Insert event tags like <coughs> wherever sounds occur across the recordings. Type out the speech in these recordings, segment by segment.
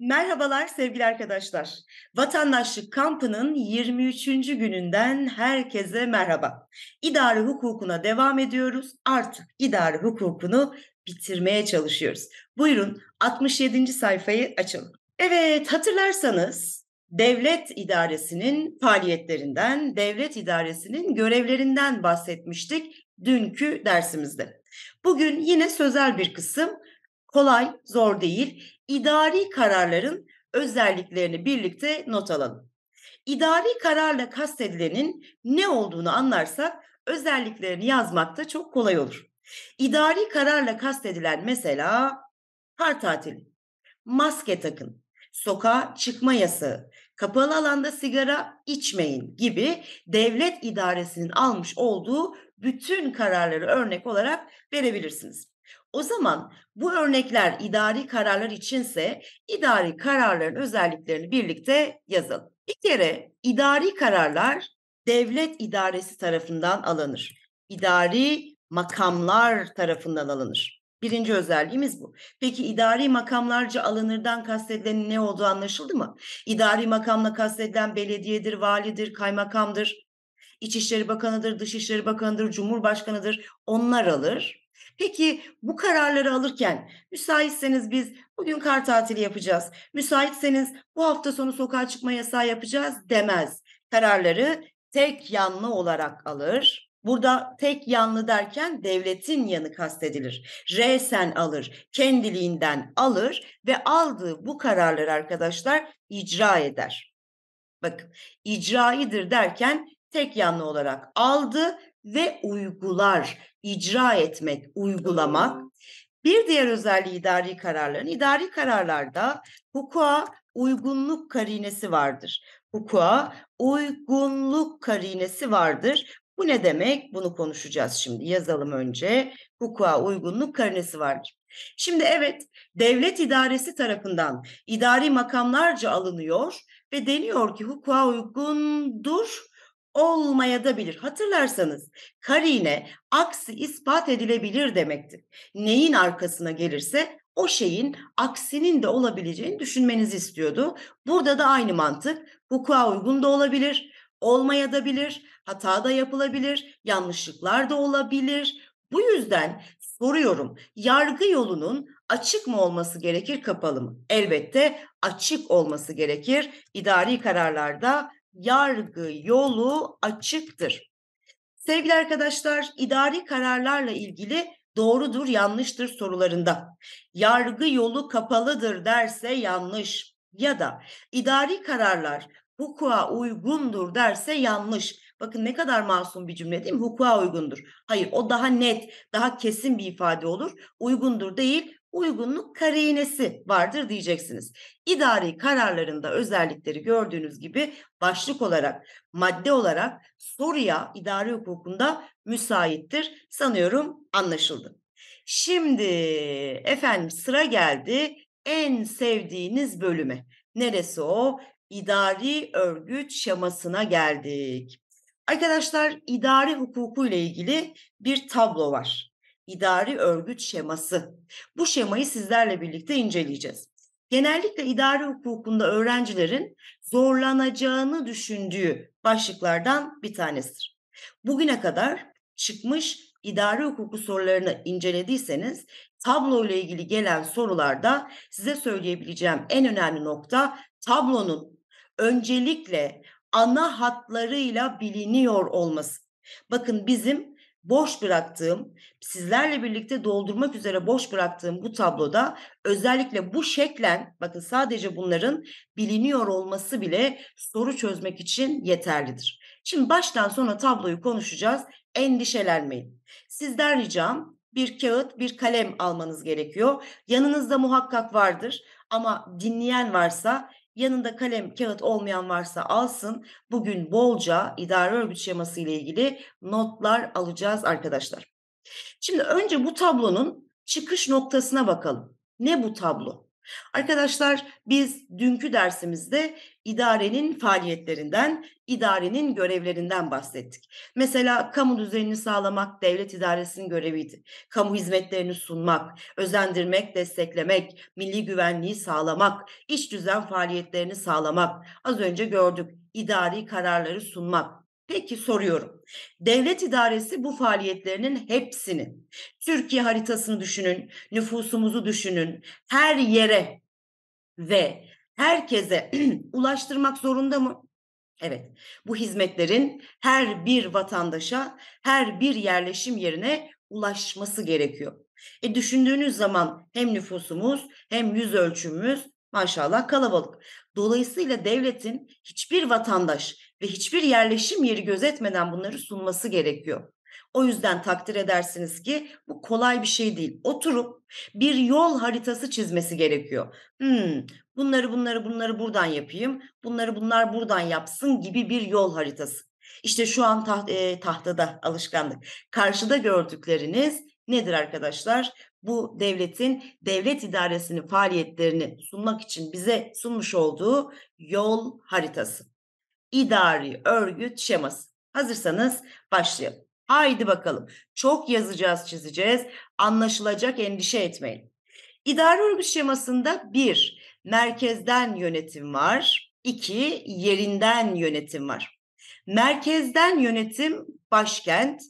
Merhabalar sevgili arkadaşlar. Vatandaşlık kampının 23. gününden herkese merhaba. İdari hukukuna devam ediyoruz. Artık idari hukukunu bitirmeye çalışıyoruz. Buyurun 67. sayfayı açalım. Evet hatırlarsanız devlet idaresinin faaliyetlerinden, devlet idaresinin görevlerinden bahsetmiştik dünkü dersimizde. Bugün yine sözel bir kısım kolay, zor değil. İdari kararların özelliklerini birlikte not alalım. İdari kararla kastedilenin ne olduğunu anlarsak özelliklerini yazmak da çok kolay olur. İdari kararla kastedilen mesela kar tatili, maske takın, sokağa çıkma yasağı, kapalı alanda sigara içmeyin gibi devlet idaresinin almış olduğu bütün kararları örnek olarak verebilirsiniz. O zaman bu örnekler idari kararlar içinse idari kararların özelliklerini birlikte yazalım. Bir kere idari kararlar devlet idaresi tarafından alınır. İdari makamlar tarafından alınır. Birinci özelliğimiz bu. Peki idari makamlarca alınırdan kastedilen ne olduğu anlaşıldı mı? İdari makamla kastedilen belediyedir, validir, kaymakamdır, İçişleri Bakanı'dır, Dışişleri Bakanı'dır, Cumhurbaşkanı'dır. Onlar alır. Peki bu kararları alırken müsaitseniz biz bugün kar tatili yapacağız. Müsaitseniz bu hafta sonu sokağa çıkma yasağı yapacağız demez. Kararları tek yanlı olarak alır. Burada tek yanlı derken devletin yanı kastedilir. Resen alır, kendiliğinden alır ve aldığı bu kararları arkadaşlar icra eder. Bakın icraidir derken tek yanlı olarak aldı ve uygular, icra etmek, uygulamak. Bir diğer özelliği idari kararların, idari kararlarda hukuka uygunluk karinesi vardır. Hukuka uygunluk karinesi vardır. Bu ne demek? Bunu konuşacağız şimdi. Yazalım önce. Hukuka uygunluk karinesi vardır. Şimdi evet, devlet idaresi tarafından idari makamlarca alınıyor ve deniyor ki hukuka uygundur olmaya da bilir. Hatırlarsanız karine aksi ispat edilebilir demektir. Neyin arkasına gelirse o şeyin aksinin de olabileceğini düşünmenizi istiyordu. Burada da aynı mantık hukuka uygun da olabilir, olmaya da bilir, hata da yapılabilir, yanlışlıklar da olabilir. Bu yüzden soruyorum yargı yolunun açık mı olması gerekir kapalı mı? Elbette açık olması gerekir. İdari kararlarda yargı yolu açıktır. Sevgili arkadaşlar, idari kararlarla ilgili doğrudur, yanlıştır sorularında. Yargı yolu kapalıdır derse yanlış ya da idari kararlar hukuka uygundur derse yanlış. Bakın ne kadar masum bir cümle değil mi? Hukuka uygundur. Hayır o daha net, daha kesin bir ifade olur. Uygundur değil, uygunluk karinesi vardır diyeceksiniz. İdari kararlarında özellikleri gördüğünüz gibi başlık olarak, madde olarak soruya idari hukukunda müsaittir. Sanıyorum anlaşıldı. Şimdi efendim sıra geldi en sevdiğiniz bölüme. Neresi o? İdari örgüt şemasına geldik. Arkadaşlar idari hukuku ile ilgili bir tablo var idari örgüt şeması. Bu şemayı sizlerle birlikte inceleyeceğiz. Genellikle idari hukukunda öğrencilerin zorlanacağını düşündüğü başlıklardan bir tanesidir. Bugüne kadar çıkmış idari hukuku sorularını incelediyseniz tablo ile ilgili gelen sorularda size söyleyebileceğim en önemli nokta tablonun öncelikle ana hatlarıyla biliniyor olması. Bakın bizim boş bıraktığım, sizlerle birlikte doldurmak üzere boş bıraktığım bu tabloda özellikle bu şeklen, bakın sadece bunların biliniyor olması bile soru çözmek için yeterlidir. Şimdi baştan sona tabloyu konuşacağız. Endişelenmeyin. Sizden ricam bir kağıt, bir kalem almanız gerekiyor. Yanınızda muhakkak vardır ama dinleyen varsa Yanında kalem, kağıt olmayan varsa alsın. Bugün bolca idare örgüt şeması ile ilgili notlar alacağız arkadaşlar. Şimdi önce bu tablonun çıkış noktasına bakalım. Ne bu tablo? Arkadaşlar biz dünkü dersimizde idarenin faaliyetlerinden, idarenin görevlerinden bahsettik. Mesela kamu düzenini sağlamak devlet idaresinin göreviydi. Kamu hizmetlerini sunmak, özendirmek, desteklemek, milli güvenliği sağlamak, iç düzen faaliyetlerini sağlamak. Az önce gördük idari kararları sunmak. Peki soruyorum. Devlet idaresi bu faaliyetlerinin hepsini, Türkiye haritasını düşünün, nüfusumuzu düşünün, her yere ve herkese <clears throat> ulaştırmak zorunda mı? Evet, bu hizmetlerin her bir vatandaşa, her bir yerleşim yerine ulaşması gerekiyor. E düşündüğünüz zaman hem nüfusumuz hem yüz ölçümümüz maşallah kalabalık. Dolayısıyla devletin hiçbir vatandaş ve hiçbir yerleşim yeri gözetmeden bunları sunması gerekiyor. O yüzden takdir edersiniz ki bu kolay bir şey değil. Oturup bir yol haritası çizmesi gerekiyor. Hmm, bunları bunları bunları buradan yapayım, bunları bunlar buradan yapsın gibi bir yol haritası. İşte şu an taht, e, tahtada alışkanlık. Karşıda gördükleriniz nedir arkadaşlar? Bu devletin devlet idaresinin faaliyetlerini sunmak için bize sunmuş olduğu yol haritası. İdari örgüt şeması. Hazırsanız başlayalım. Haydi bakalım. Çok yazacağız, çizeceğiz. Anlaşılacak endişe etmeyin. İdari örgüt şemasında bir, merkezden yönetim var. İki, yerinden yönetim var. Merkezden yönetim başkent,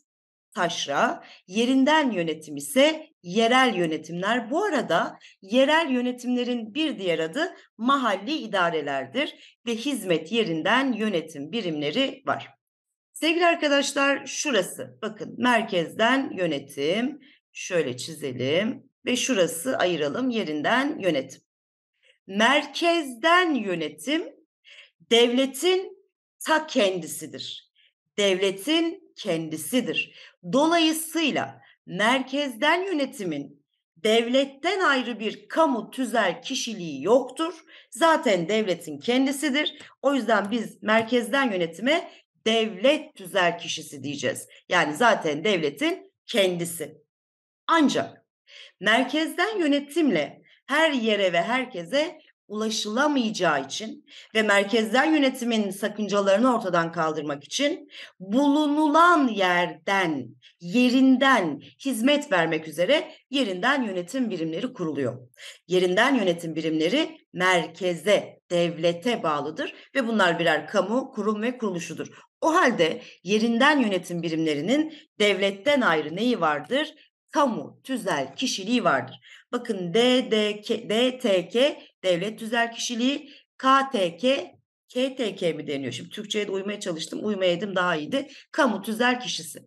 taşra, yerinden yönetim ise yerel yönetimler. Bu arada yerel yönetimlerin bir diğer adı mahalli idarelerdir ve hizmet yerinden yönetim birimleri var. Sevgili arkadaşlar şurası bakın merkezden yönetim şöyle çizelim ve şurası ayıralım yerinden yönetim. Merkezden yönetim devletin ta kendisidir. Devletin kendisidir. Dolayısıyla merkezden yönetimin devletten ayrı bir kamu tüzel kişiliği yoktur. Zaten devletin kendisidir. O yüzden biz merkezden yönetime devlet tüzel kişisi diyeceğiz. Yani zaten devletin kendisi. Ancak merkezden yönetimle her yere ve herkese ulaşılamayacağı için ve merkezden yönetimin sakıncalarını ortadan kaldırmak için bulunulan yerden, yerinden hizmet vermek üzere yerinden yönetim birimleri kuruluyor. Yerinden yönetim birimleri merkeze, devlete bağlıdır ve bunlar birer kamu, kurum ve kuruluşudur. O halde yerinden yönetim birimlerinin devletten ayrı neyi vardır? Kamu tüzel kişiliği vardır. Bakın DDK, DTK devlet tüzel kişiliği, KTK KTK mi deniyor? Şimdi Türkçe'ye de uymaya çalıştım. Uymayaydım daha iyiydi. Kamu tüzel kişisi.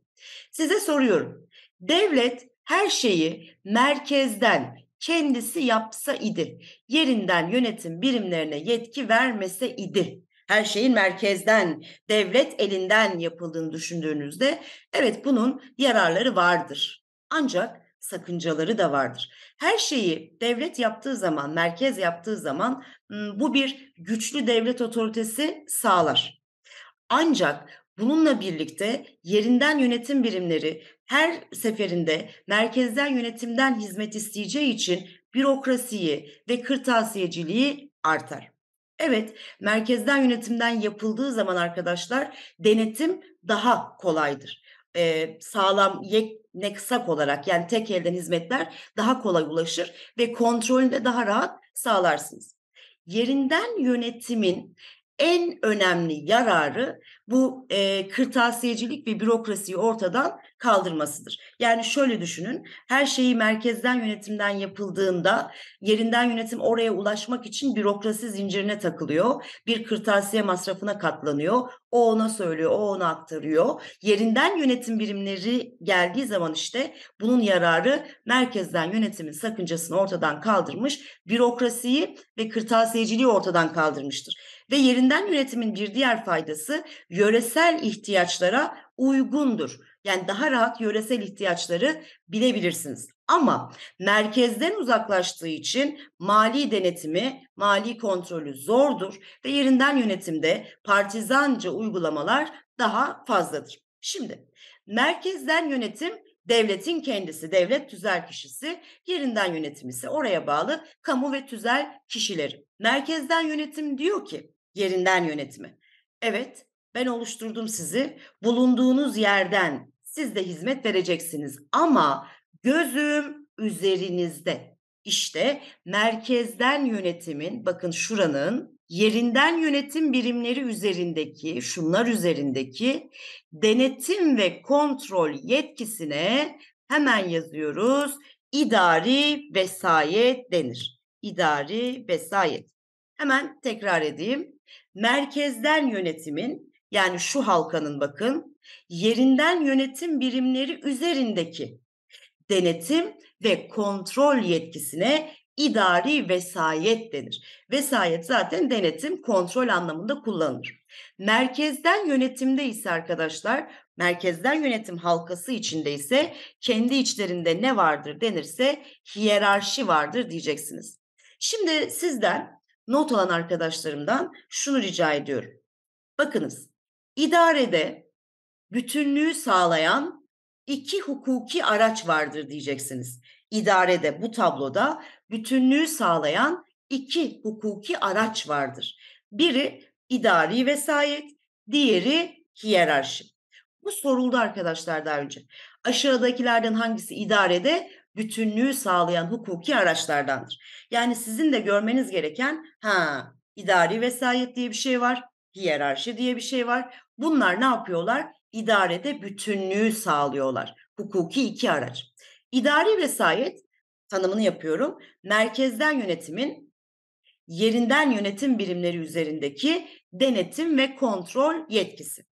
Size soruyorum. Devlet her şeyi merkezden kendisi yapsa idi. Yerinden yönetim birimlerine yetki vermese idi her şeyin merkezden, devlet elinden yapıldığını düşündüğünüzde evet bunun yararları vardır. Ancak sakıncaları da vardır. Her şeyi devlet yaptığı zaman, merkez yaptığı zaman bu bir güçlü devlet otoritesi sağlar. Ancak bununla birlikte yerinden yönetim birimleri her seferinde merkezden yönetimden hizmet isteyeceği için bürokrasiyi ve kırtasiyeciliği artar. Evet, merkezden yönetimden yapıldığı zaman arkadaşlar denetim daha kolaydır. Ee, sağlam yeknek olarak yani tek elden hizmetler daha kolay ulaşır ve kontrolünü de daha rahat sağlarsınız. Yerinden yönetimin en önemli yararı bu e, kırtasiyecilik ve bürokrasiyi ortadan kaldırmasıdır. Yani şöyle düşünün, her şeyi merkezden yönetimden yapıldığında yerinden yönetim oraya ulaşmak için bürokrasi zincirine takılıyor. Bir kırtasiye masrafına katlanıyor. O ona söylüyor, o ona aktarıyor. Yerinden yönetim birimleri geldiği zaman işte bunun yararı merkezden yönetimin sakıncasını ortadan kaldırmış, bürokrasiyi ve kırtasiyeciliği ortadan kaldırmıştır. Ve yerinden yönetimin bir diğer faydası yöresel ihtiyaçlara uygundur. Yani daha rahat yöresel ihtiyaçları bilebilirsiniz. Ama merkezden uzaklaştığı için mali denetimi, mali kontrolü zordur ve yerinden yönetimde partizanca uygulamalar daha fazladır. Şimdi merkezden yönetim devletin kendisi, devlet tüzel kişisi, yerinden yönetim ise oraya bağlı kamu ve tüzel kişileri. Merkezden yönetim diyor ki yerinden yönetimi. Evet ben oluşturdum sizi bulunduğunuz yerden siz de hizmet vereceksiniz ama gözüm üzerinizde. İşte merkezden yönetimin bakın şuranın yerinden yönetim birimleri üzerindeki şunlar üzerindeki denetim ve kontrol yetkisine hemen yazıyoruz. İdari vesayet denir. İdari vesayet. Hemen tekrar edeyim. Merkezden yönetimin yani şu halkanın bakın yerinden yönetim birimleri üzerindeki denetim ve kontrol yetkisine idari vesayet denir. Vesayet zaten denetim, kontrol anlamında kullanılır. Merkezden yönetimde ise arkadaşlar, merkezden yönetim halkası içinde ise kendi içlerinde ne vardır denirse hiyerarşi vardır diyeceksiniz. Şimdi sizden not alan arkadaşlarımdan şunu rica ediyorum. Bakınız, idarede bütünlüğü sağlayan iki hukuki araç vardır diyeceksiniz. İdarede bu tabloda bütünlüğü sağlayan iki hukuki araç vardır. Biri idari vesayet, diğeri hiyerarşi. Bu soruldu arkadaşlar daha önce. Aşağıdakilerden hangisi idarede bütünlüğü sağlayan hukuki araçlardandır? Yani sizin de görmeniz gereken ha idari vesayet diye bir şey var, hiyerarşi diye bir şey var. Bunlar ne yapıyorlar? İdarede bütünlüğü sağlıyorlar. Hukuki iki araç. İdari vesayet tanımını yapıyorum. Merkezden yönetimin yerinden yönetim birimleri üzerindeki denetim ve kontrol yetkisi.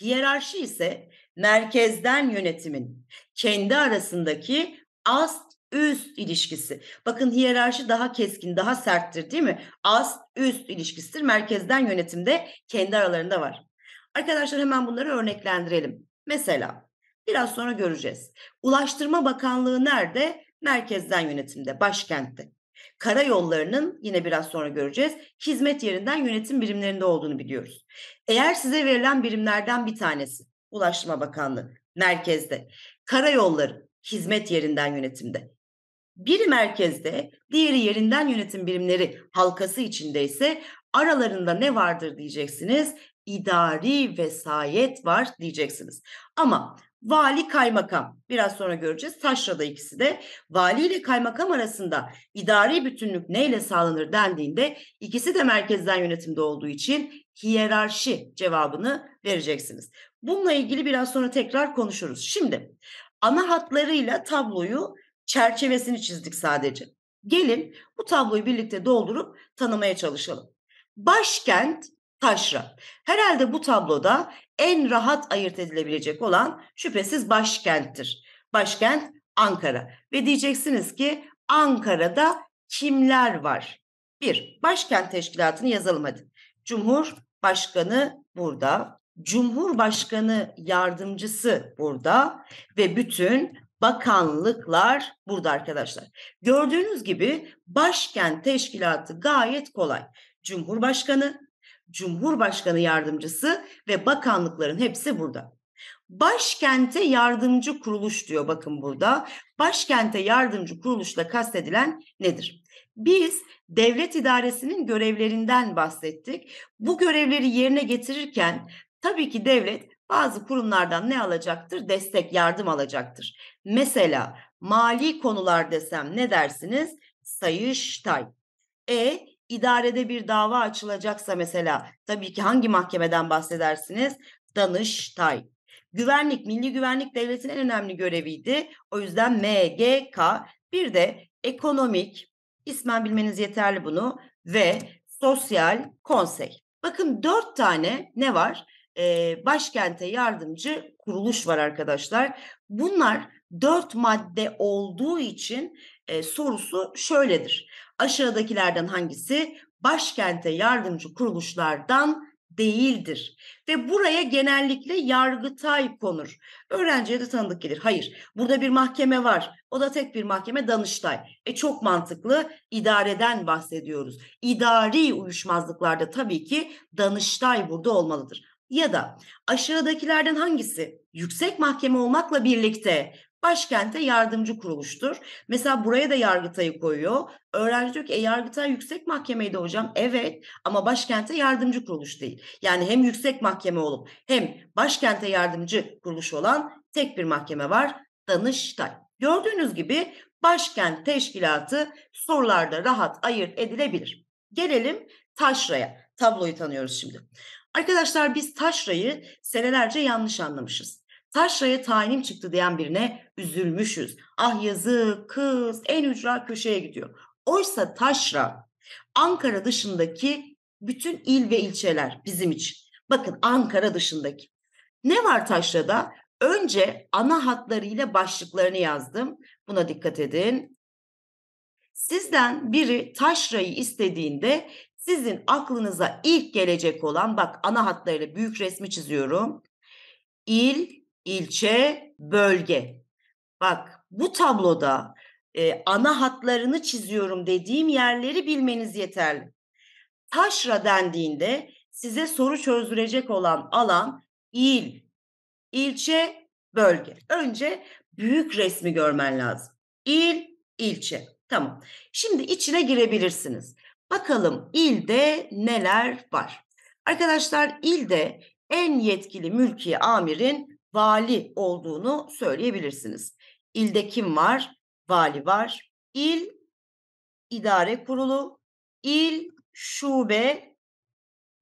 Hiyerarşi ise merkezden yönetimin kendi arasındaki ast üst ilişkisi. Bakın hiyerarşi daha keskin, daha serttir değil mi? Ast üst ilişkisidir. Merkezden yönetimde kendi aralarında var. Arkadaşlar hemen bunları örneklendirelim. Mesela biraz sonra göreceğiz. Ulaştırma Bakanlığı nerede? Merkezden yönetimde, başkentte. Karayollarının yine biraz sonra göreceğiz. Hizmet yerinden yönetim birimlerinde olduğunu biliyoruz. Eğer size verilen birimlerden bir tanesi Ulaştırma Bakanlığı merkezde, karayolları hizmet yerinden yönetimde. Biri merkezde, diğeri yerinden yönetim birimleri halkası içinde ise aralarında ne vardır diyeceksiniz? İdari vesayet var diyeceksiniz. Ama vali kaymakam biraz sonra göreceğiz. Taşra'da ikisi de vali ile kaymakam arasında idari bütünlük neyle sağlanır dendiğinde ikisi de merkezden yönetimde olduğu için hiyerarşi cevabını vereceksiniz. Bununla ilgili biraz sonra tekrar konuşuruz. Şimdi ana hatlarıyla tabloyu çerçevesini çizdik sadece. Gelin bu tabloyu birlikte doldurup tanımaya çalışalım. Başkent taşra. Herhalde bu tabloda en rahat ayırt edilebilecek olan şüphesiz başkenttir. Başkent Ankara. Ve diyeceksiniz ki Ankara'da kimler var? Bir, başkent teşkilatını yazalım hadi. Cumhurbaşkanı burada, Cumhurbaşkanı yardımcısı burada ve bütün bakanlıklar burada arkadaşlar. Gördüğünüz gibi başkent teşkilatı gayet kolay. Cumhurbaşkanı, Cumhurbaşkanı yardımcısı ve bakanlıkların hepsi burada. Başkente yardımcı kuruluş diyor bakın burada. Başkente yardımcı kuruluşla kastedilen nedir? Biz devlet idaresinin görevlerinden bahsettik. Bu görevleri yerine getirirken tabii ki devlet bazı kurumlardan ne alacaktır? Destek, yardım alacaktır. Mesela mali konular desem ne dersiniz? Sayıştay. E idarede bir dava açılacaksa mesela tabii ki hangi mahkemeden bahsedersiniz? Danıştay. Güvenlik, milli güvenlik devletin en önemli göreviydi. O yüzden MGK. Bir de ekonomik, ismen bilmeniz yeterli bunu ve sosyal konsey. Bakın dört tane ne var? Ee, başkente yardımcı kuruluş var arkadaşlar. Bunlar dört madde olduğu için e, sorusu şöyledir. Aşağıdakilerden hangisi başkente yardımcı kuruluşlardan değildir. Ve buraya genellikle yargıtay konur. Öğrenciye de tanıdık gelir. Hayır. Burada bir mahkeme var. O da tek bir mahkeme Danıştay. E çok mantıklı. İdareden bahsediyoruz. İdari uyuşmazlıklarda tabii ki Danıştay burada olmalıdır. Ya da aşağıdakilerden hangisi yüksek mahkeme olmakla birlikte başkente yardımcı kuruluştur. Mesela buraya da Yargıtay'ı koyuyor. Öğrenci diyor ki e, Yargıtay yüksek mahkemeydi hocam. Evet ama başkente yardımcı kuruluş değil. Yani hem yüksek mahkeme olup hem başkente yardımcı kuruluş olan tek bir mahkeme var. Danıştay. Gördüğünüz gibi başkent teşkilatı sorularda rahat ayırt edilebilir. Gelelim taşraya. Tabloyu tanıyoruz şimdi. Arkadaşlar biz taşrayı senelerce yanlış anlamışız. Taşraya tayinim çıktı diyen birine üzülmüşüz. Ah yazık kız en ücra köşeye gidiyor. Oysa taşra Ankara dışındaki bütün il ve ilçeler bizim için. Bakın Ankara dışındaki. Ne var taşrada? Önce ana hatlarıyla başlıklarını yazdım. Buna dikkat edin. Sizden biri taşrayı istediğinde sizin aklınıza ilk gelecek olan bak ana hatlarıyla büyük resmi çiziyorum. İl, ilçe, bölge. Bak bu tabloda e, ana hatlarını çiziyorum dediğim yerleri bilmeniz yeterli. Taşra dendiğinde size soru çözdürecek olan alan il, ilçe, bölge. Önce büyük resmi görmen lazım. İl, ilçe. Tamam. Şimdi içine girebilirsiniz. Bakalım ilde neler var? Arkadaşlar ilde en yetkili mülki amirin vali olduğunu söyleyebilirsiniz. İlde kim var? Vali var. İl idare kurulu, il şube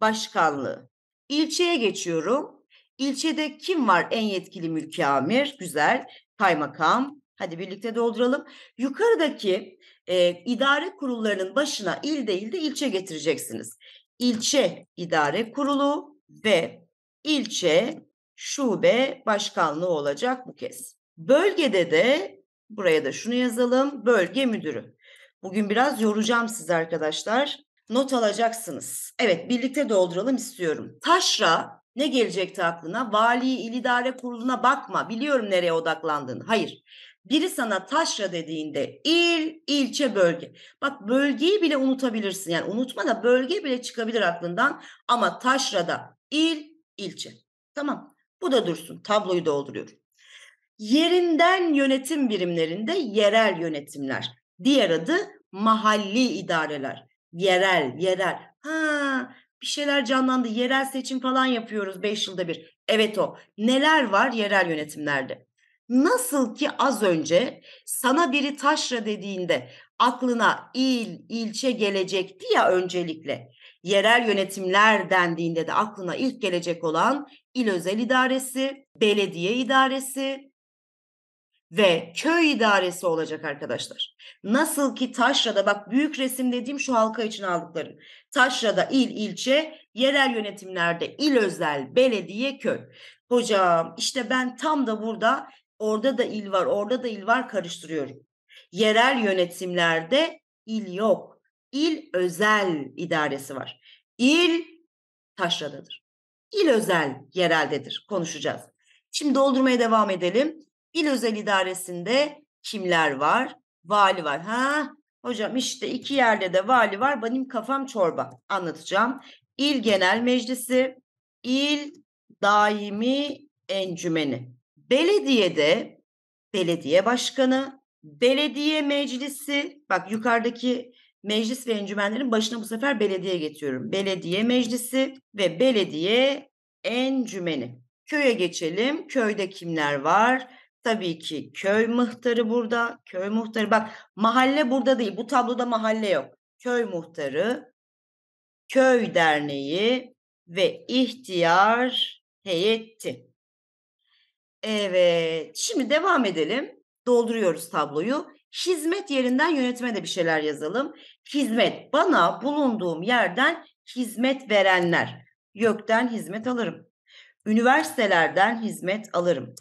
başkanlığı. İlçeye geçiyorum. İlçede kim var en yetkili mülki amir? Güzel. Kaymakam. Hadi birlikte dolduralım. Yukarıdaki e, idare kurullarının başına il değil de ilçe getireceksiniz. İlçe idare kurulu ve ilçe şube başkanlığı olacak bu kez. Bölgede de buraya da şunu yazalım. Bölge müdürü. Bugün biraz yoracağım siz arkadaşlar. Not alacaksınız. Evet birlikte dolduralım istiyorum. Taşra ne gelecekti aklına? Vali il idare kuruluna bakma. Biliyorum nereye odaklandığını. Hayır. Biri sana taşra dediğinde il, ilçe, bölge. Bak bölgeyi bile unutabilirsin. Yani unutma da bölge bile çıkabilir aklından. Ama taşrada il, ilçe. Tamam. Bu da dursun. Tabloyu dolduruyorum. Yerinden yönetim birimlerinde yerel yönetimler. Diğer adı mahalli idareler. Yerel, yerel. Ha, bir şeyler canlandı. Yerel seçim falan yapıyoruz 5 yılda bir. Evet o. Neler var yerel yönetimlerde? Nasıl ki az önce sana biri taşra dediğinde aklına il, ilçe gelecekti ya öncelikle. Yerel yönetimler dendiğinde de aklına ilk gelecek olan il özel idaresi, belediye idaresi ve köy idaresi olacak arkadaşlar. Nasıl ki Taşra'da bak büyük resim dediğim şu halka için aldıklarım. Taşra'da il, ilçe, yerel yönetimlerde il özel, belediye, köy. Hocam işte ben tam da burada Orada da il var, orada da il var karıştırıyorum. Yerel yönetimlerde il yok. İl özel idaresi var. İl taşradadır. İl özel yereldedir. Konuşacağız. Şimdi doldurmaya devam edelim. İl özel idaresinde kimler var? Vali var. Ha, hocam işte iki yerde de vali var. Benim kafam çorba. Anlatacağım. İl Genel Meclisi, İl Daimi Encümeni. Belediyede belediye başkanı, belediye meclisi, bak yukarıdaki meclis ve encümenlerin başına bu sefer belediye getiriyorum. Belediye meclisi ve belediye encümeni. Köye geçelim. Köyde kimler var? Tabii ki köy muhtarı burada. Köy muhtarı bak mahalle burada değil. Bu tabloda mahalle yok. Köy muhtarı, köy derneği ve ihtiyar heyeti. Evet. Şimdi devam edelim. Dolduruyoruz tabloyu. Hizmet yerinden yönetime de bir şeyler yazalım. Hizmet bana bulunduğum yerden hizmet verenler. YÖK'ten hizmet alırım. Üniversitelerden hizmet alırım.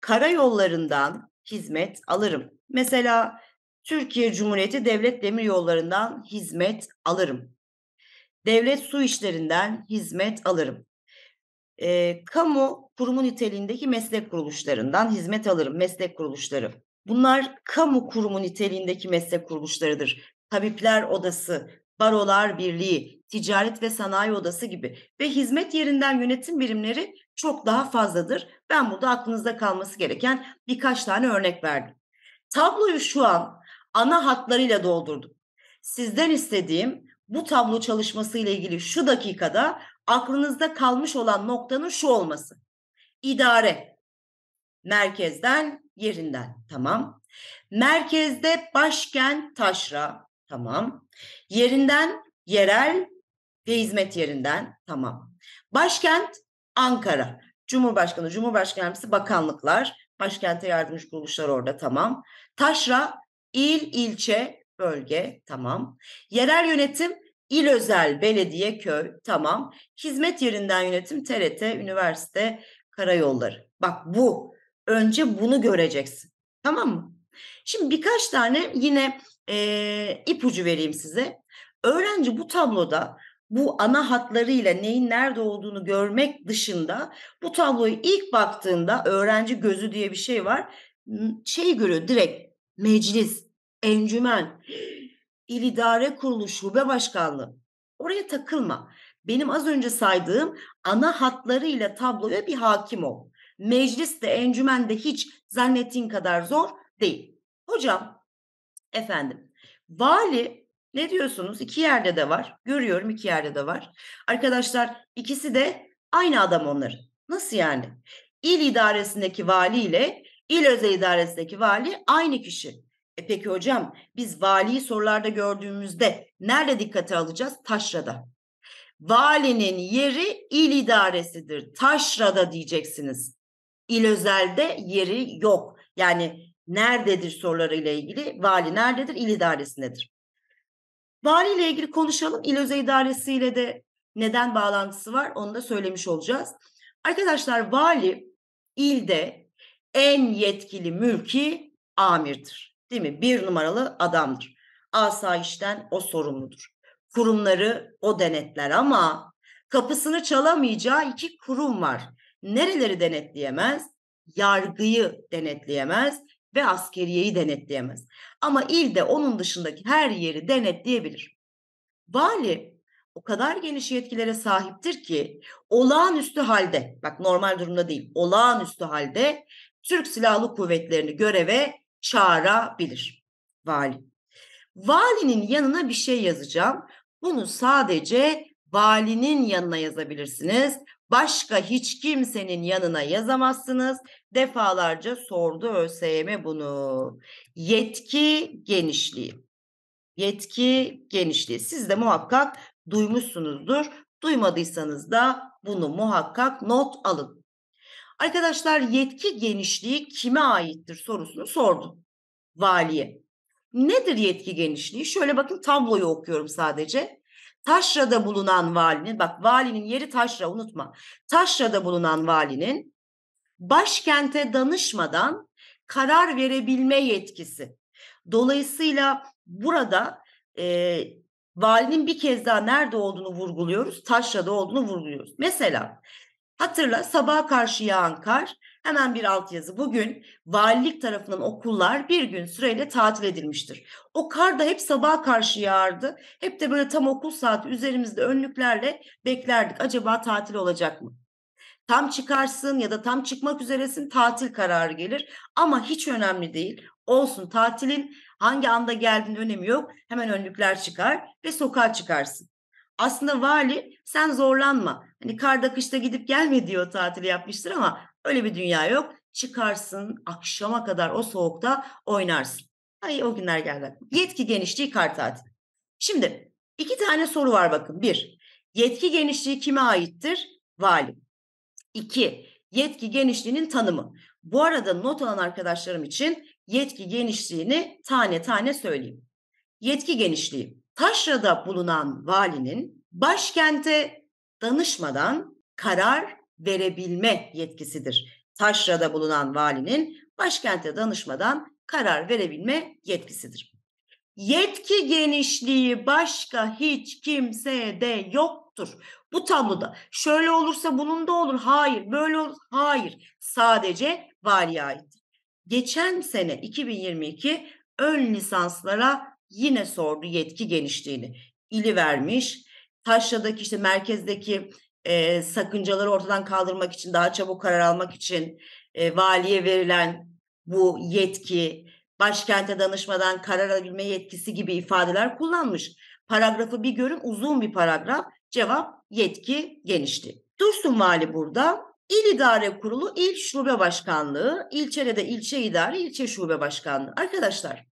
Karayollarından hizmet alırım. Mesela Türkiye Cumhuriyeti Devlet Demiryolları'ndan hizmet alırım. Devlet su işlerinden hizmet alırım e, kamu kurumu niteliğindeki meslek kuruluşlarından hizmet alırım, meslek kuruluşları. Bunlar kamu kurumu niteliğindeki meslek kuruluşlarıdır. Tabipler Odası, Barolar Birliği, Ticaret ve Sanayi Odası gibi ve hizmet yerinden yönetim birimleri çok daha fazladır. Ben burada aklınızda kalması gereken birkaç tane örnek verdim. Tabloyu şu an ana hatlarıyla doldurdum. Sizden istediğim bu tablo çalışması ile ilgili şu dakikada aklınızda kalmış olan noktanın şu olması. İdare. Merkezden, yerinden. Tamam. Merkezde başkent taşra. Tamam. Yerinden yerel ve hizmet yerinden. Tamam. Başkent Ankara. Cumhurbaşkanı, Cumhurbaşkanı bakanlıklar, başkente yardımcı kuruluşlar orada tamam. Taşra il, ilçe, bölge tamam. Yerel yönetim il özel, belediye, köy tamam. Hizmet yerinden yönetim TRT, üniversite, karayolları. Bak bu. Önce bunu göreceksin. Tamam mı? Şimdi birkaç tane yine e, ipucu vereyim size. Öğrenci bu tabloda bu ana hatlarıyla neyin nerede olduğunu görmek dışında bu tabloyu ilk baktığında öğrenci gözü diye bir şey var. Şey görüyor direkt meclis, encümen, <gasps> il idare kurulu, şube başkanlığı. Oraya takılma. Benim az önce saydığım ana hatlarıyla tabloya bir hakim ol. Meclis de encümen de hiç zannettiğin kadar zor değil. Hocam, efendim, vali ne diyorsunuz? İki yerde de var. Görüyorum iki yerde de var. Arkadaşlar ikisi de aynı adam onların. Nasıl yani? İl idaresindeki vali ile il özel idaresindeki vali aynı kişi. E peki hocam biz valiyi sorularda gördüğümüzde nerede dikkate alacağız? Taşrada. Valinin yeri il idaresidir. Taşrada diyeceksiniz. İl özelde yeri yok. Yani nerededir sorularıyla ilgili vali nerededir? İl idaresindedir. Vali ile ilgili konuşalım. İl özel idaresi ile de neden bağlantısı var onu da söylemiş olacağız. Arkadaşlar vali ilde en yetkili mülki amirdir. Değil mi? Bir numaralı adamdır. Asayişten o sorumludur. Kurumları o denetler ama kapısını çalamayacağı iki kurum var. Nereleri denetleyemez? Yargıyı denetleyemez ve askeriyeyi denetleyemez. Ama ilde onun dışındaki her yeri denetleyebilir. Vali o kadar geniş yetkilere sahiptir ki olağanüstü halde, bak normal durumda değil, olağanüstü halde Türk Silahlı Kuvvetleri'ni göreve çağırabilir vali. Valinin yanına bir şey yazacağım. Bunu sadece valinin yanına yazabilirsiniz. Başka hiç kimsenin yanına yazamazsınız. Defalarca sordu ÖSYM bunu. Yetki genişliği. Yetki genişliği. Siz de muhakkak duymuşsunuzdur. Duymadıysanız da bunu muhakkak not alın. Arkadaşlar yetki genişliği kime aittir sorusunu sordum. Valiye. Nedir yetki genişliği? Şöyle bakın tabloyu okuyorum sadece. Taşra'da bulunan valinin, bak valinin yeri Taşra unutma. Taşra'da bulunan valinin başkente danışmadan karar verebilme yetkisi. Dolayısıyla burada e, valinin bir kez daha nerede olduğunu vurguluyoruz, Taşra'da olduğunu vurguluyoruz. Mesela hatırla sabaha karşı yağan kar Hemen bir altyazı. Bugün valilik tarafından okullar bir gün süreyle tatil edilmiştir. O kar da hep sabah karşı yağardı. Hep de böyle tam okul saati üzerimizde önlüklerle beklerdik. Acaba tatil olacak mı? Tam çıkarsın ya da tam çıkmak üzeresin tatil kararı gelir. Ama hiç önemli değil. Olsun tatilin hangi anda geldiğinin önemi yok. Hemen önlükler çıkar ve sokağa çıkarsın. Aslında vali sen zorlanma. Hani karda kışta gidip gelme diyor tatili yapmıştır ama öyle bir dünya yok. Çıkarsın akşama kadar o soğukta oynarsın. Ay o günler geldi. Yetki genişliği kar tatili. Şimdi iki tane soru var bakın. Bir, yetki genişliği kime aittir? Vali. İki, yetki genişliğinin tanımı. Bu arada not alan arkadaşlarım için yetki genişliğini tane tane söyleyeyim. Yetki genişliği taşrada bulunan valinin başkente danışmadan karar verebilme yetkisidir. Taşrada bulunan valinin başkente danışmadan karar verebilme yetkisidir. Yetki genişliği başka hiç kimsede yoktur. Bu tabloda şöyle olursa bunun da olur. Hayır, böyle olur. Hayır. Sadece valiye ait. Geçen sene 2022 ön lisanslara yine sordu yetki genişliğini. ili vermiş. Taşra'daki işte merkezdeki e, sakıncaları ortadan kaldırmak için, daha çabuk karar almak için e, valiye verilen bu yetki, başkente danışmadan karar alabilme yetkisi gibi ifadeler kullanmış. Paragrafı bir görün uzun bir paragraf. Cevap yetki genişti. Dursun Vali burada. İl İdare Kurulu İl Şube Başkanlığı, ilçede de ilçe idare, ilçe şube başkanlığı. Arkadaşlar,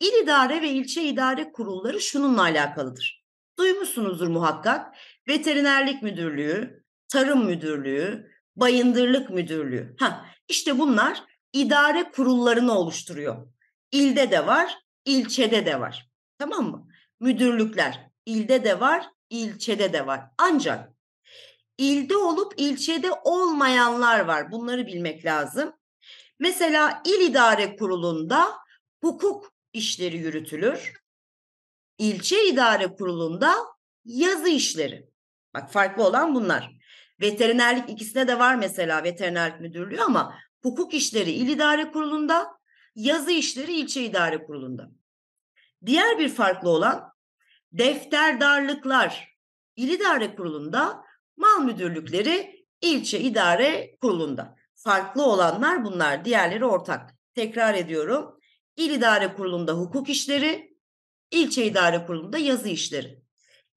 İl İdare ve ilçe idare kurulları şununla alakalıdır. Duymuşsunuzdur muhakkak. Veterinerlik Müdürlüğü, Tarım Müdürlüğü, Bayındırlık Müdürlüğü. Ha, işte bunlar idare kurullarını oluşturuyor. İlde de var, ilçede de var. Tamam mı? Müdürlükler ilde de var, ilçede de var. Ancak ilde olup ilçede olmayanlar var. Bunları bilmek lazım. Mesela il idare kurulunda hukuk işleri yürütülür. İlçe idare kurulunda yazı işleri. Bak farklı olan bunlar. Veterinerlik ikisinde de var mesela veterinerlik müdürlüğü ama hukuk işleri il idare kurulunda, yazı işleri ilçe idare kurulunda. Diğer bir farklı olan defterdarlıklar il idare kurulunda, mal müdürlükleri ilçe idare kurulunda. Farklı olanlar bunlar, diğerleri ortak. Tekrar ediyorum. İl idare kurulunda hukuk işleri, ilçe idare kurulunda yazı işleri.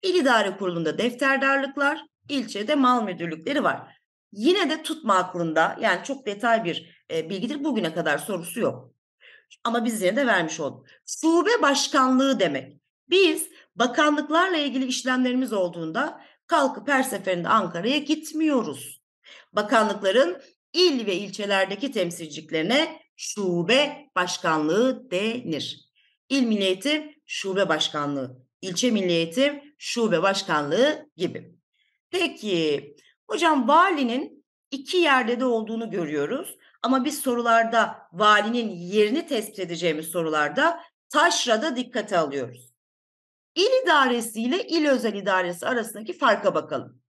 İl idare kurulunda defterdarlıklar, ilçede mal müdürlükleri var. Yine de tutma kurunda yani çok detay bir e, bilgidir. Bugüne kadar sorusu yok. Ama biz yine de vermiş olduk. Şube başkanlığı demek. Biz bakanlıklarla ilgili işlemlerimiz olduğunda kalkıp her seferinde Ankara'ya gitmiyoruz. Bakanlıkların il ve ilçelerdeki temsilciliklerine şube başkanlığı denir. İl Milli Eğitim şube başkanlığı, ilçe Milli Eğitim şube başkanlığı gibi. Peki hocam valinin iki yerde de olduğunu görüyoruz. Ama biz sorularda valinin yerini tespit edeceğimiz sorularda taşrada dikkate alıyoruz. İl idaresi ile il özel idaresi arasındaki farka bakalım.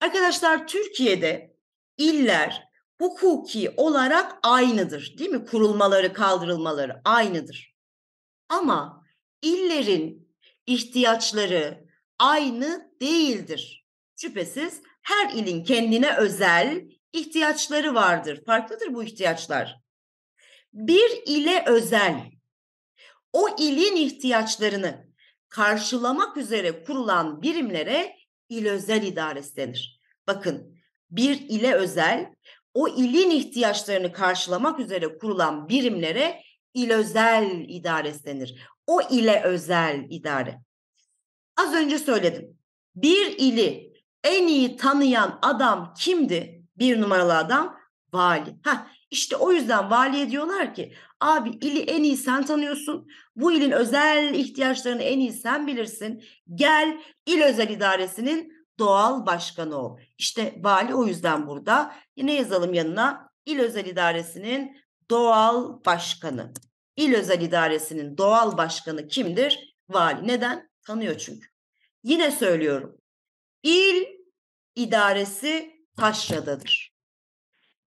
Arkadaşlar Türkiye'de iller hukuki olarak aynıdır değil mi? Kurulmaları, kaldırılmaları aynıdır. Ama illerin ihtiyaçları aynı değildir. Şüphesiz her ilin kendine özel ihtiyaçları vardır. Farklıdır bu ihtiyaçlar. Bir ile özel o ilin ihtiyaçlarını karşılamak üzere kurulan birimlere il özel idaresi denir. Bakın bir ile özel o ilin ihtiyaçlarını karşılamak üzere kurulan birimlere il özel idaresi denir. O ile özel idare. Az önce söyledim. Bir ili en iyi tanıyan adam kimdi? Bir numaralı adam vali. Ha işte o yüzden valiye diyorlar ki abi ili en iyi sen tanıyorsun. Bu ilin özel ihtiyaçlarını en iyi sen bilirsin. Gel il özel idaresinin doğal başkanı ol. İşte vali o yüzden burada. Yine yazalım yanına il özel idaresinin doğal başkanı. İl özel idaresinin doğal başkanı kimdir? Vali. Neden? Tanıyor çünkü. Yine söylüyorum. İl idaresi taşradadır.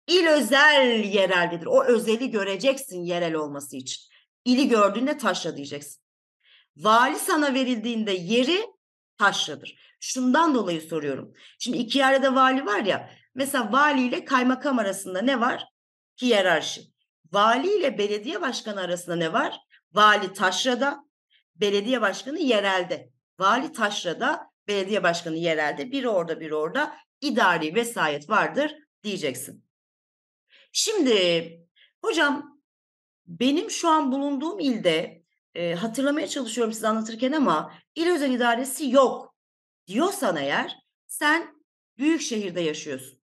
İl özel yereldedir. O özeli göreceksin yerel olması için. İli gördüğünde taşra diyeceksin. Vali sana verildiğinde yeri taşradır. Şundan dolayı soruyorum. Şimdi iki yerde vali var ya. Mesela vali ile kaymakam arasında ne var? Hiyerarşi. Vali ile belediye başkanı arasında ne var? Vali taşrada, belediye başkanı yerelde. Vali taşrada, belediye başkanı yerelde. Biri orada, biri orada. İdari vesayet vardır diyeceksin. Şimdi hocam benim şu an bulunduğum ilde e, hatırlamaya çalışıyorum size anlatırken ama il özel idaresi yok diyorsan eğer sen büyük şehirde yaşıyorsun.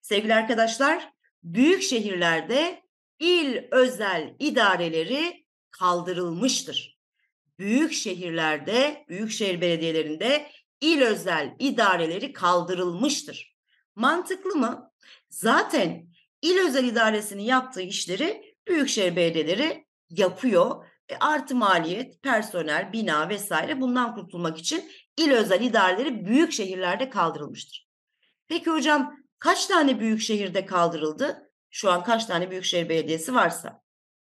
Sevgili arkadaşlar, büyük şehirlerde il özel idareleri kaldırılmıştır. Büyük şehirlerde, büyük şehir belediyelerinde il özel idareleri kaldırılmıştır. Mantıklı mı? Zaten il özel idaresinin yaptığı işleri büyükşehir belediyeleri yapıyor. E, artı maliyet, personel, bina vesaire bundan kurtulmak için il özel idareleri büyük şehirlerde kaldırılmıştır. Peki hocam kaç tane büyük şehirde kaldırıldı? Şu an kaç tane büyükşehir belediyesi varsa.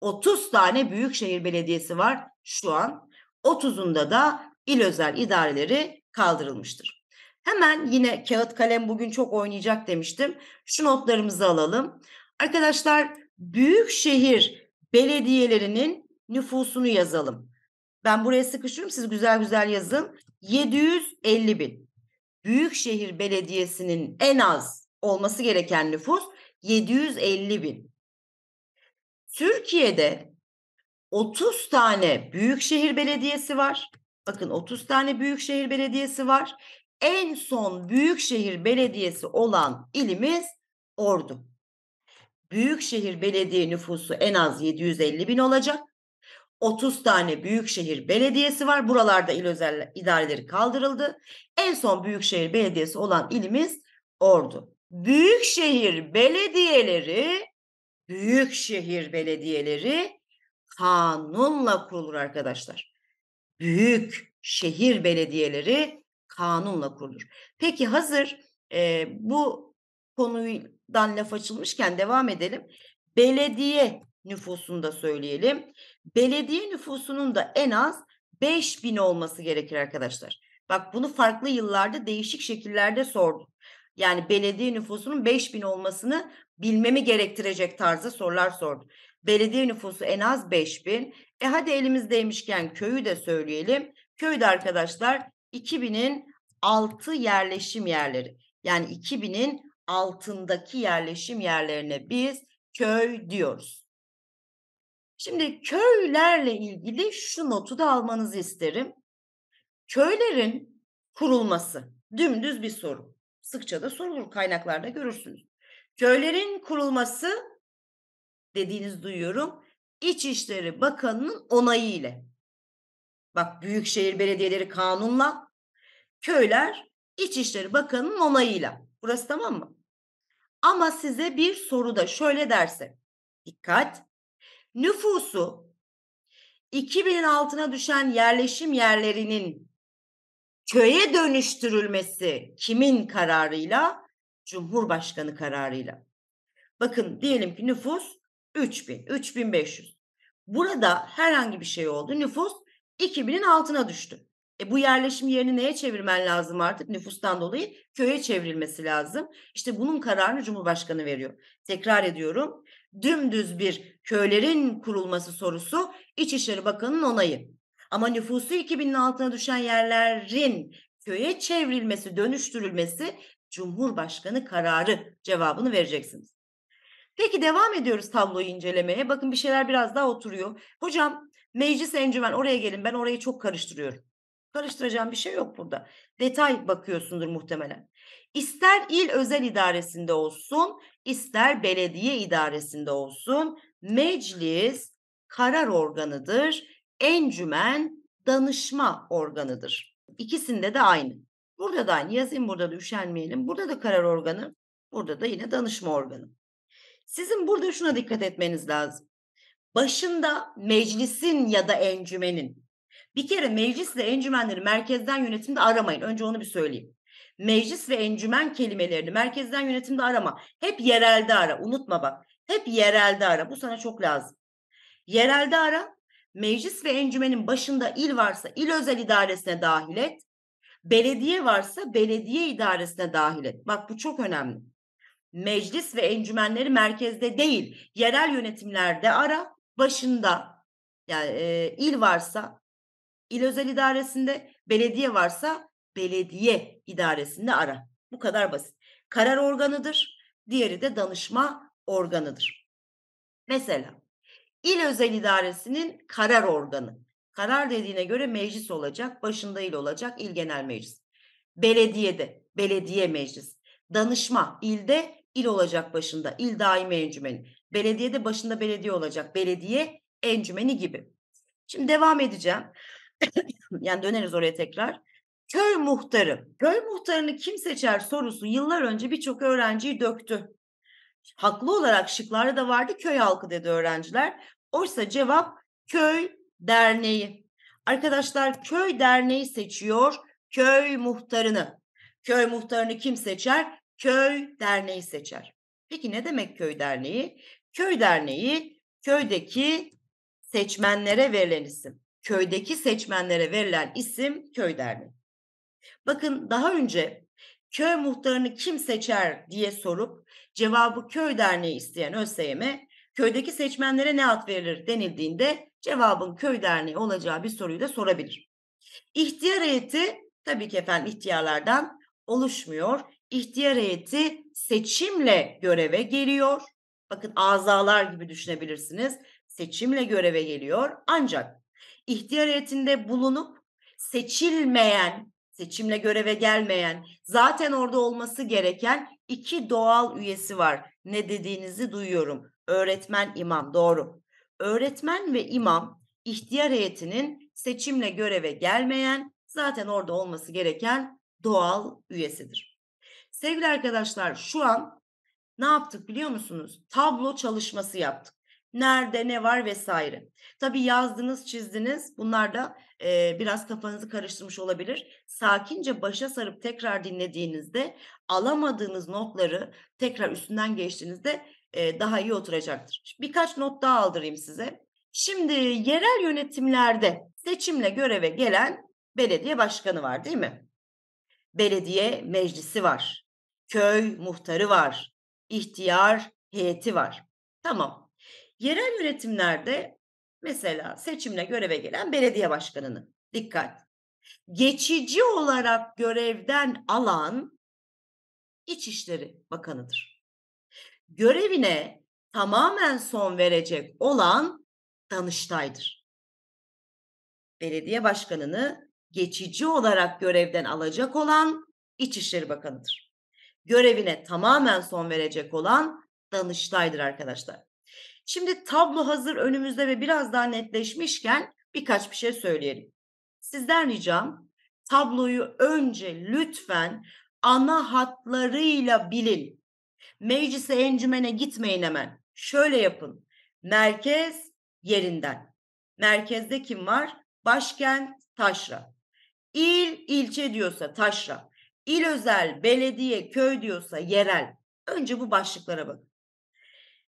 30 tane büyükşehir belediyesi var şu an. 30'unda da il özel idareleri kaldırılmıştır. Hemen yine kağıt kalem bugün çok oynayacak demiştim. Şu notlarımızı alalım. Arkadaşlar büyük şehir belediyelerinin nüfusunu yazalım. Ben buraya sıkışıyorum siz güzel güzel yazın. 750 bin. Büyükşehir Belediyesi'nin en az olması gereken nüfus 750 bin. Türkiye'de 30 tane büyükşehir belediyesi var. Bakın 30 tane büyükşehir belediyesi var. En son büyükşehir belediyesi olan ilimiz Ordu. Büyükşehir belediye nüfusu en az 750 bin olacak. 30 tane büyükşehir belediyesi var. Buralarda il özel idareleri kaldırıldı. En son büyükşehir belediyesi olan ilimiz Ordu. Büyükşehir belediyeleri büyükşehir belediyeleri kanunla kurulur arkadaşlar. Büyük şehir belediyeleri kanunla kurulur. Peki hazır e, bu konudan laf açılmışken devam edelim. Belediye nüfusunu da söyleyelim. Belediye nüfusunun da en az 5000 olması gerekir arkadaşlar. Bak bunu farklı yıllarda değişik şekillerde sordum. Yani belediye nüfusunun 5000 olmasını bilmemi gerektirecek tarzda sorular sordum. Belediye nüfusu en az 5000. E hadi elimizdeymişken köyü de söyleyelim. Köyde arkadaşlar 2000'in altı yerleşim yerleri. Yani 2000'in altındaki yerleşim yerlerine biz köy diyoruz. Şimdi köylerle ilgili şu notu da almanızı isterim. Köylerin kurulması dümdüz bir soru. Sıkça da sorulur kaynaklarda görürsünüz. Köylerin kurulması dediğiniz duyuyorum. İçişleri Bakanı'nın onayı ile. Bak Büyükşehir Belediyeleri kanunla, köyler İçişleri Bakanı'nın onayıyla. Burası tamam mı? Ama size bir soru da şöyle derse. Dikkat. Nüfusu 2000'in altına düşen yerleşim yerlerinin köye dönüştürülmesi kimin kararıyla? Cumhurbaşkanı kararıyla. Bakın diyelim ki nüfus 3000, 3500. Burada herhangi bir şey oldu. Nüfus 2000'in altına düştü. E bu yerleşim yerini neye çevirmen lazım artık? Nüfustan dolayı köye çevrilmesi lazım. İşte bunun kararını Cumhurbaşkanı veriyor. Tekrar ediyorum. Dümdüz bir köylerin kurulması sorusu İçişleri Bakanı'nın onayı. Ama nüfusu 2000'in altına düşen yerlerin köye çevrilmesi, dönüştürülmesi Cumhurbaşkanı kararı cevabını vereceksiniz. Peki devam ediyoruz tabloyu incelemeye. Bakın bir şeyler biraz daha oturuyor. Hocam meclis encümen oraya gelin ben orayı çok karıştırıyorum. Karıştıracağım bir şey yok burada. Detay bakıyorsundur muhtemelen. İster il özel idaresinde olsun, ister belediye idaresinde olsun, meclis karar organıdır, encümen danışma organıdır. İkisinde de aynı. Burada da aynı. Yazayım burada da üşenmeyelim. Burada da karar organı, burada da yine danışma organı. Sizin burada şuna dikkat etmeniz lazım. Başında meclisin ya da encümenin bir kere meclisle encümenleri merkezden yönetimde aramayın. Önce onu bir söyleyeyim. Meclis ve encümen kelimelerini merkezden yönetimde arama. Hep yerelde ara. Unutma bak. Hep yerelde ara. Bu sana çok lazım. Yerelde ara. Meclis ve encümenin başında il varsa il özel idaresine dahil et. Belediye varsa belediye idaresine dahil et. Bak bu çok önemli. Meclis ve encümenleri merkezde değil, yerel yönetimlerde ara. Başında yani e, il varsa il özel idaresinde, belediye varsa belediye idaresinde ara. Bu kadar basit. Karar organıdır. Diğeri de danışma organıdır. Mesela il özel idaresinin karar organı. Karar dediğine göre meclis olacak, başında il olacak, il genel meclis. Belediyede, belediye meclis. Danışma, ilde il olacak başında, il daimi encümeni. Belediyede başında belediye olacak, belediye encümeni gibi. Şimdi devam edeceğim. <coughs> yani döneriz oraya tekrar. Köy muhtarı. Köy muhtarını kim seçer sorusu yıllar önce birçok öğrenciyi döktü. Haklı olarak şıklarda da vardı köy halkı dedi öğrenciler. Oysa cevap köy derneği. Arkadaşlar köy derneği seçiyor köy muhtarını. Köy muhtarını kim seçer? Köy derneği seçer. Peki ne demek köy derneği? Köy derneği köydeki seçmenlere verilen isim. köydeki seçmenlere verilen isim köy derneği. Bakın daha önce köy muhtarını kim seçer diye sorup cevabı köy derneği isteyen ÖSYM'e köydeki seçmenlere ne ad verilir denildiğinde cevabın köy derneği olacağı bir soruyu da sorabilir. İhtiyar heyeti tabii ki efendim ihtiyarlardan oluşmuyor. İhtiyar heyeti seçimle göreve geliyor. Bakın azalar gibi düşünebilirsiniz. Seçimle göreve geliyor. Ancak ihtiyar heyetinde bulunup seçilmeyen, seçimle göreve gelmeyen, zaten orada olması gereken iki doğal üyesi var. Ne dediğinizi duyuyorum. Öğretmen, imam. Doğru. Öğretmen ve imam ihtiyar heyetinin seçimle göreve gelmeyen, zaten orada olması gereken doğal üyesidir. Sevgili arkadaşlar şu an ne yaptık biliyor musunuz? Tablo çalışması yaptık. Nerede ne var vesaire. Tabii yazdınız, çizdiniz. Bunlar da e, biraz kafanızı karıştırmış olabilir. Sakince başa sarıp tekrar dinlediğinizde alamadığınız notları tekrar üstünden geçtiğinizde daha iyi oturacaktır. Birkaç not daha aldırayım size. Şimdi yerel yönetimlerde seçimle göreve gelen belediye başkanı var değil mi? Belediye meclisi var. Köy muhtarı var. İhtiyar heyeti var. Tamam. Yerel yönetimlerde mesela seçimle göreve gelen belediye başkanını dikkat. Geçici olarak görevden alan İçişleri Bakanı'dır. Görevine tamamen son verecek olan Danıştay'dır. Belediye başkanını geçici olarak görevden alacak olan İçişleri Bakanı'dır. Görevine tamamen son verecek olan Danıştay'dır arkadaşlar. Şimdi tablo hazır önümüzde ve biraz daha netleşmişken birkaç bir şey söyleyelim. Sizden ricam tabloyu önce lütfen ana hatlarıyla bilin. Meclise encümene gitmeyin hemen. Şöyle yapın. Merkez yerinden. Merkezde kim var? Başkent Taşra. İl, ilçe diyorsa taşra. İl özel, belediye, köy diyorsa yerel. Önce bu başlıklara bakın.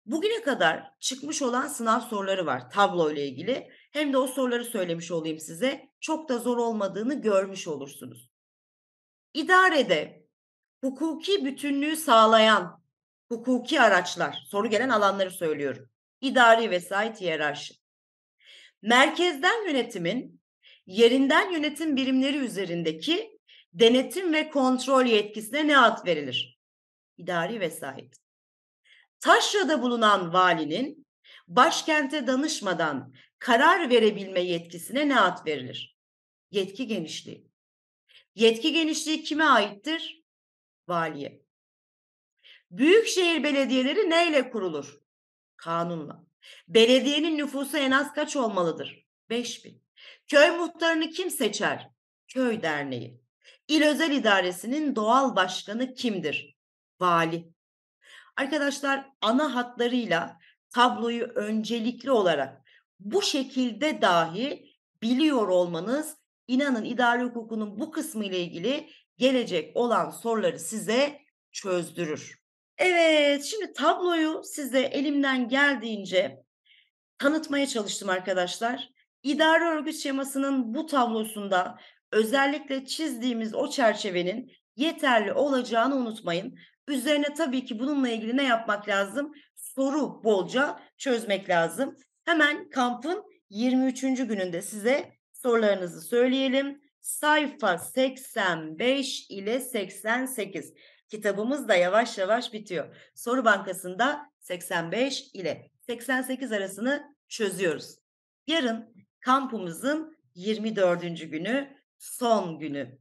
Bugüne kadar çıkmış olan sınav soruları var tablo ile ilgili. Hem de o soruları söylemiş olayım size. Çok da zor olmadığını görmüş olursunuz. İdarede hukuki bütünlüğü sağlayan hukuki araçlar, soru gelen alanları söylüyorum. İdari vesayet hiyerarşi. Merkezden yönetimin yerinden yönetim birimleri üzerindeki denetim ve kontrol yetkisine ne ad verilir? İdari vesayet. Taşra'da bulunan valinin başkente danışmadan karar verebilme yetkisine ne ad verilir? Yetki genişliği. Yetki genişliği kime aittir? Valiye. Büyükşehir belediyeleri neyle kurulur? Kanunla. Belediyenin nüfusu en az kaç olmalıdır? 5000. Köy muhtarını kim seçer? Köy derneği. İl özel idaresinin doğal başkanı kimdir? Vali. Arkadaşlar ana hatlarıyla tabloyu öncelikli olarak bu şekilde dahi biliyor olmanız inanın idari hukukunun bu kısmı ile ilgili gelecek olan soruları size çözdürür. Evet, şimdi tabloyu size elimden geldiğince tanıtmaya çalıştım arkadaşlar. İdari örgüt şemasının bu tablosunda özellikle çizdiğimiz o çerçevenin yeterli olacağını unutmayın. Üzerine tabii ki bununla ilgili ne yapmak lazım? Soru bolca çözmek lazım. Hemen kampın 23. gününde size sorularınızı söyleyelim. Sayfa 85 ile 88. Kitabımız da yavaş yavaş bitiyor. Soru bankasında 85 ile 88 arasını çözüyoruz. Yarın kampımızın 24. günü, son günü.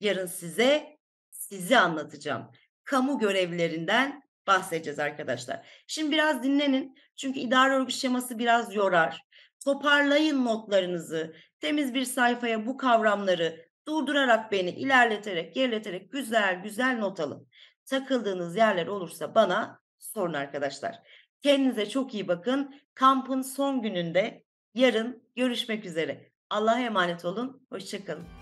Yarın size sizi anlatacağım. Kamu görevlerinden bahsedeceğiz arkadaşlar. Şimdi biraz dinlenin. Çünkü idare örgüt şeması biraz yorar. Toparlayın notlarınızı. Temiz bir sayfaya bu kavramları durdurarak beni ilerleterek, gerileterek güzel güzel not alın. Takıldığınız yerler olursa bana sorun arkadaşlar. Kendinize çok iyi bakın. Kampın son gününde yarın görüşmek üzere. Allah'a emanet olun. Hoşçakalın.